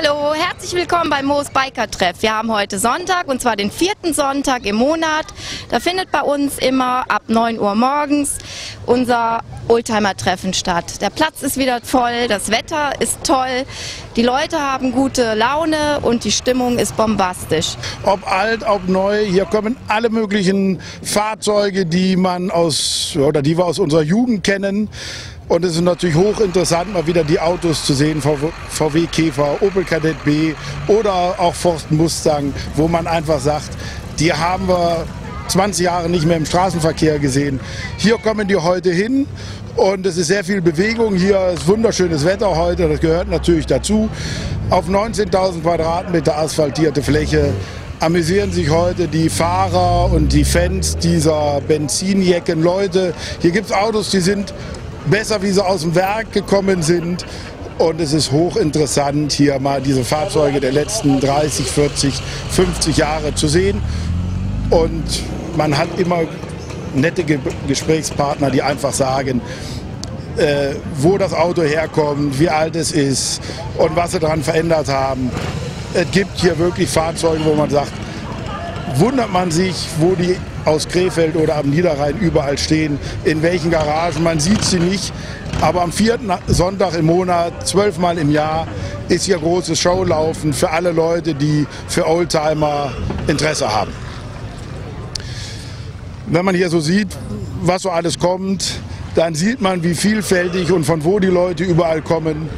Hallo, herzlich willkommen beim Moos Biker Treff. Wir haben heute Sonntag und zwar den vierten Sonntag im Monat. Da findet bei uns immer ab 9 Uhr morgens unser Oldtimer-Treffen statt. Der Platz ist wieder voll, das Wetter ist toll, die Leute haben gute Laune und die Stimmung ist bombastisch. Ob alt, ob neu, hier kommen alle möglichen Fahrzeuge, die man aus oder die wir aus unserer Jugend kennen. Und es ist natürlich hochinteressant, mal wieder die Autos zu sehen, VW Käfer, Opel Kadett B oder auch Forst Mustang, wo man einfach sagt, die haben wir 20 Jahre nicht mehr im Straßenverkehr gesehen. Hier kommen die heute hin und es ist sehr viel Bewegung. Hier ist wunderschönes Wetter heute, das gehört natürlich dazu. Auf 19.000 Quadratmeter asphaltierte Fläche amüsieren sich heute die Fahrer und die Fans dieser Benzinjecken Leute. Hier gibt es Autos, die sind besser, wie sie aus dem Werk gekommen sind. Und es ist hochinteressant, hier mal diese Fahrzeuge der letzten 30, 40, 50 Jahre zu sehen. Und man hat immer nette Gesprächspartner, die einfach sagen, äh, wo das Auto herkommt, wie alt es ist und was sie daran verändert haben. Es gibt hier wirklich Fahrzeuge, wo man sagt, wundert man sich, wo die aus Krefeld oder am Niederrhein überall stehen, in welchen Garagen. Man sieht sie nicht, aber am vierten Sonntag im Monat, zwölfmal im Jahr, ist hier großes Showlaufen für alle Leute, die für Oldtimer Interesse haben. Wenn man hier so sieht, was so alles kommt, dann sieht man, wie vielfältig und von wo die Leute überall kommen.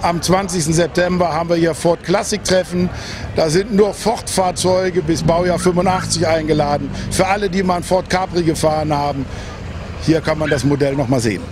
Am 20. September haben wir hier Ford Classic Treffen. Da sind nur Ford-Fahrzeuge bis Baujahr 85 eingeladen. Für alle, die mal ein Ford Capri gefahren haben, hier kann man das Modell noch mal sehen.